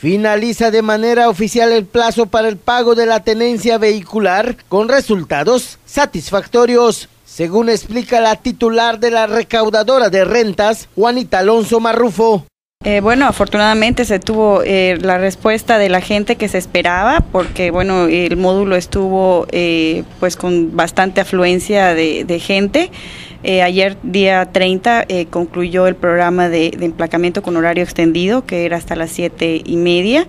finaliza de manera oficial el plazo para el pago de la tenencia vehicular con resultados satisfactorios. Según explica la titular de la recaudadora de rentas, Juanita Alonso Marrufo. Eh, bueno, afortunadamente se tuvo eh, la respuesta de la gente que se esperaba, porque bueno, el módulo estuvo eh, pues con bastante afluencia de, gente. Ayer, día 30, concluyó el programa de, emplacamiento con horario extendido, que era hasta las siete y media.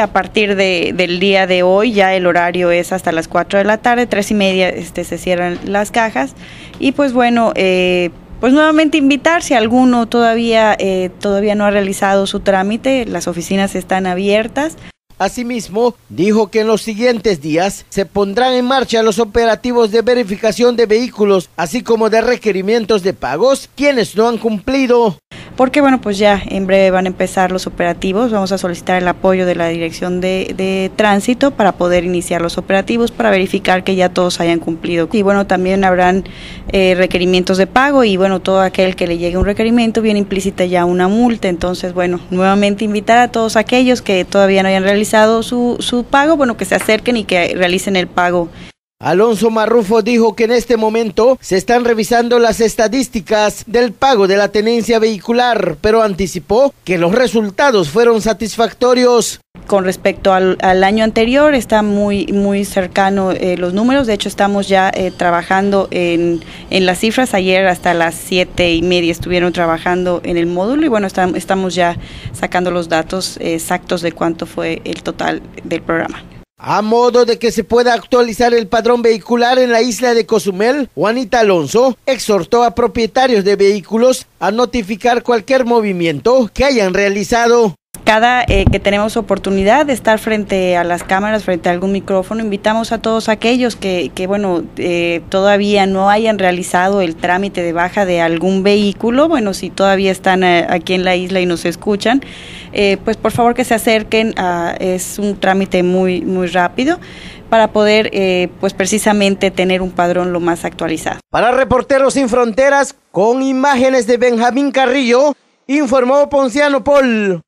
a partir del día de hoy, ya el horario es hasta las 4 de la tarde, tres y media este, se cierran las cajas. Y pues bueno, pues nuevamente invitar si alguno todavía, eh, todavía no ha realizado su trámite, las oficinas están abiertas. Asimismo, dijo que en los siguientes días se pondrán en marcha los operativos de verificación de vehículos, así como de requerimientos de pagos, quienes no han cumplido porque bueno, pues ya en breve van a empezar los operativos, vamos a solicitar el apoyo de la Dirección de, Tránsito para poder iniciar los operativos, para verificar que ya todos hayan cumplido. Y bueno, también habrán eh, requerimientos de pago y bueno, todo aquel que le llegue un requerimiento viene implícita ya una multa, entonces bueno, nuevamente invitar a todos aquellos que todavía no hayan realizado su, su pago, bueno, que se acerquen y que realicen el pago. Alonso Marrufo dijo que en este momento se están revisando las estadísticas del pago de la tenencia vehicular, pero anticipó que los resultados fueron satisfactorios. Con respecto al, año anterior, está muy, muy cercano eh, los números. De hecho, estamos ya eh, trabajando en, en, las cifras. Ayer hasta las siete y media estuvieron trabajando en el módulo y bueno, estamos ya sacando los datos exactos de cuánto fue el total del programa. A modo de que se pueda actualizar el padrón vehicular en la isla de Cozumel, Juanita Alonso exhortó a propietarios de vehículos a notificar cualquier movimiento que hayan realizado. Cada eh, que tenemos oportunidad de estar frente a las cámaras, frente a algún micrófono, invitamos a todos aquellos que, que bueno, eh, todavía no hayan realizado el trámite de baja de algún vehículo, bueno, si todavía están eh, aquí en la isla y nos escuchan, pues por favor que se acerquen, es un trámite muy, muy rápido para poder, pues precisamente tener un padrón lo más actualizado. Para Reporteros Sin Fronteras, con imágenes de Benjamín Carrillo, informó Ponciano Paul.